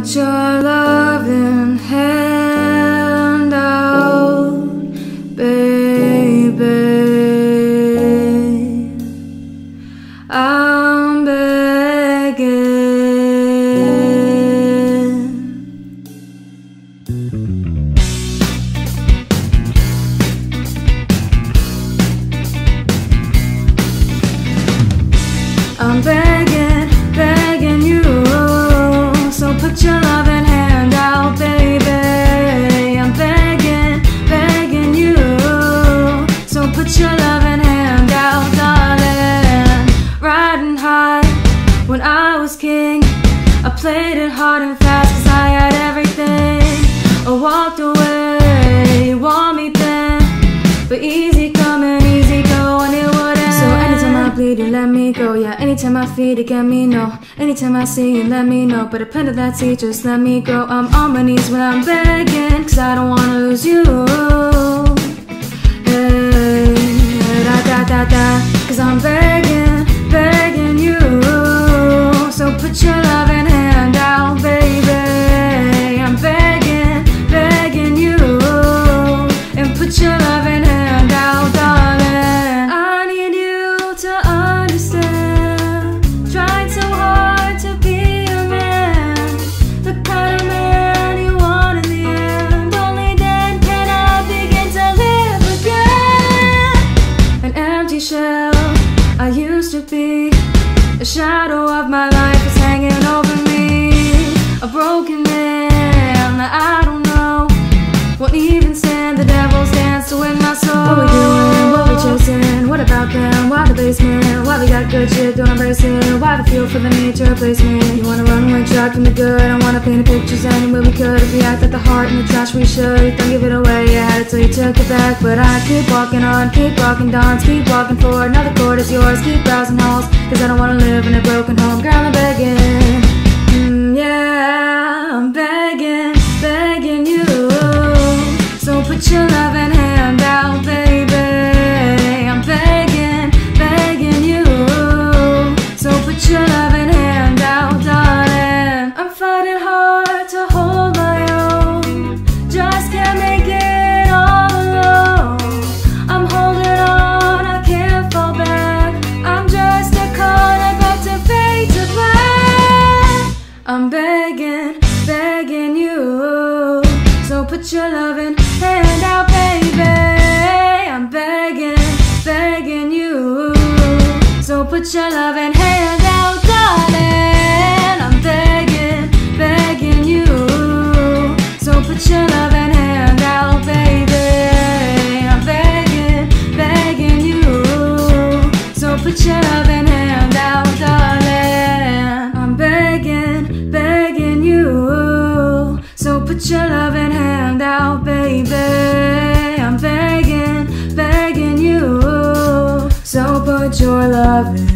put your loving hand out, baby. I'm begging. I'm begging hard and fast cause I had everything. I walked away, you want me then. But easy coming, easy going, it would end. So anytime I bleed, you let me go. Yeah, anytime I feed, you get me no. Anytime I see you, let me know. But a pen to that seat, just let me go. I'm on my knees when I'm begging, cause I don't wanna lose you. Your loving darling. I need you to understand. Tried so hard to be a man. The kind of man you want in the end. Only then can I begin to live again. An empty shell I used to be. A shadow of my life is hanging over me. A broken man I to win my soul. What we doing? What we chasing? What about them? Why the basement? Why we got good shit? Don't embrace it. Why the feel for the nature replacement? You wanna run when trapped in the good? I wanna paint the pictures any way we could. If we act like the heart in the trash, we should. Don't give it away. You had it till you took it back. But I keep walking on, keep walking dawns, keep walking forward. Another chord is yours. Keep browsing halls. Cause I don't wanna live in a broken home. Girl, I'm begging. Mm, yeah, I'm begging, begging you. So put your begging, begging you. So put your loving hand out, baby. I'm begging, begging you. So put your loving hand I'm